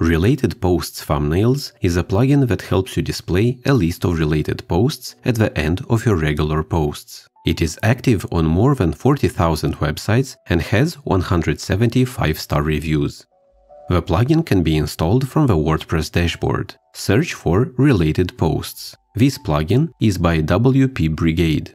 Related Posts Thumbnails is a plugin that helps you display a list of related posts at the end of your regular posts. It is active on more than 40,000 websites and has 170 5-star reviews. The plugin can be installed from the WordPress dashboard. Search for Related Posts. This plugin is by WP Brigade.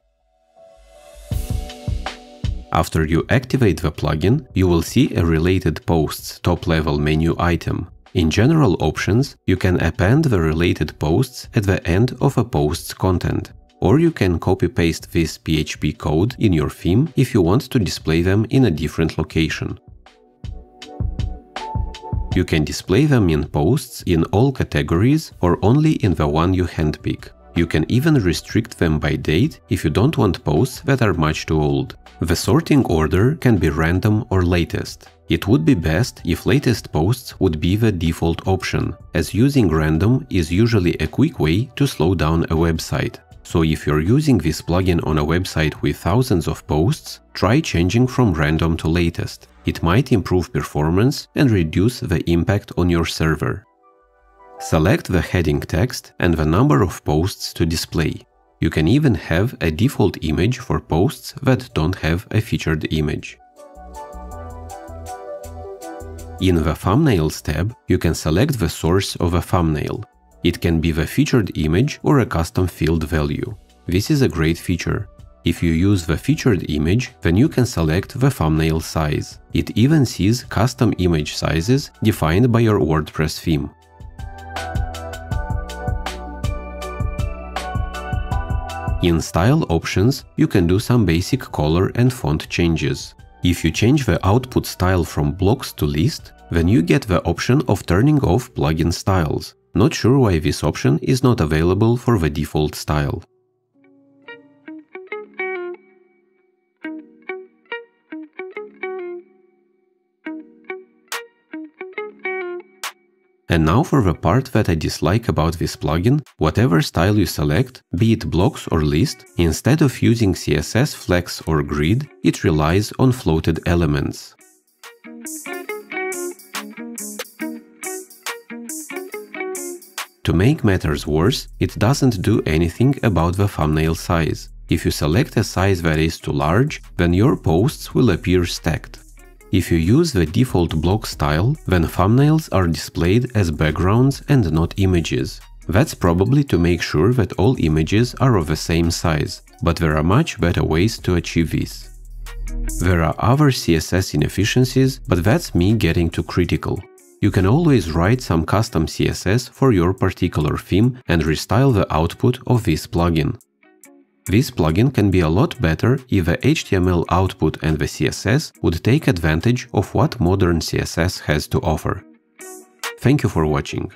After you activate the plugin, you will see a Related Posts top-level menu item. In General Options, you can append the related posts at the end of a post's content. Or you can copy-paste this PHP code in your theme if you want to display them in a different location. You can display them in posts in all categories or only in the one you handpick. You can even restrict them by date if you don't want posts that are much too old. The sorting order can be random or latest. It would be best if latest posts would be the default option, as using random is usually a quick way to slow down a website. So if you're using this plugin on a website with thousands of posts, try changing from random to latest. It might improve performance and reduce the impact on your server. Select the heading text and the number of posts to display. You can even have a default image for posts that don't have a featured image. In the Thumbnails tab, you can select the source of a thumbnail. It can be the featured image or a custom field value. This is a great feature. If you use the featured image, then you can select the thumbnail size. It even sees custom image sizes defined by your WordPress theme. In Style options, you can do some basic color and font changes. If you change the output style from blocks to list, then you get the option of turning off plugin styles. Not sure why this option is not available for the default style. And now for the part that I dislike about this plugin, whatever style you select, be it blocks or list, instead of using CSS, Flex or Grid, it relies on floated elements. To make matters worse, it doesn't do anything about the thumbnail size. If you select a size that is too large, then your posts will appear stacked. If you use the default block style, then thumbnails are displayed as backgrounds and not images. That's probably to make sure that all images are of the same size, but there are much better ways to achieve this. There are other CSS inefficiencies, but that's me getting too critical. You can always write some custom CSS for your particular theme and restyle the output of this plugin. This plugin can be a lot better if the HTML output and the CSS would take advantage of what modern CSS has to offer. Thank you for watching.